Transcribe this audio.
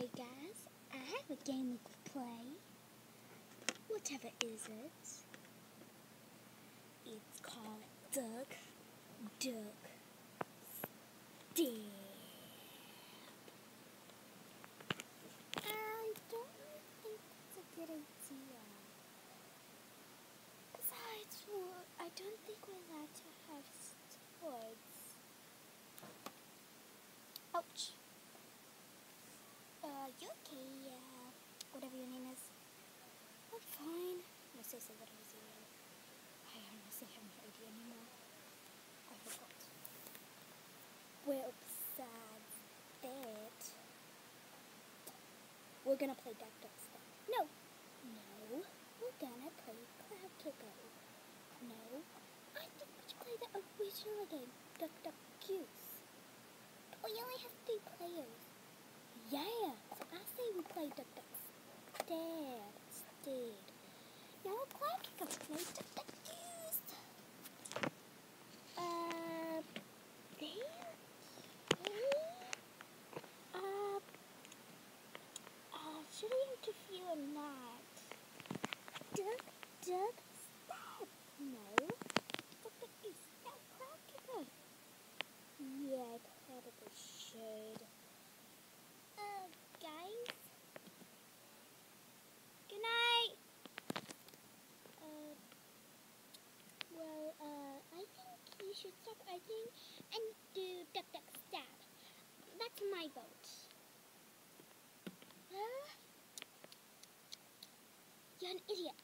Hey guys, I have a game we could play. Whatever is it? It's called Duck, Duck, Stab. I don't really think it's a good idea. Besides, well, I don't think we're allowed to have swords. Ouch. Okay? Uh, whatever your name is. I'm fine. No, seriously, what is your name? I honestly have no idea anymore. I forgot. Well, besides that, we're gonna play Duck Duck Stuff. No! No, we're gonna play Cloud Kicker. No, I think we should play the original game, Duck Duck Goose. But we only have three players. Yeah, I say we play Duck Duck Stab instead. Now Cloud Kicker play Duck Duck Goose. Uh, there? Uh, uh, should I interfere or not? Duck, duck, stab. No. Duck, duck, goose, stab, Cloud Kicker. Yeah, I probably should. Uh, guys? Good night! Uh, well, uh, I you should stop arguing and do duck duck stab. That's my vote. Well, you're an idiot.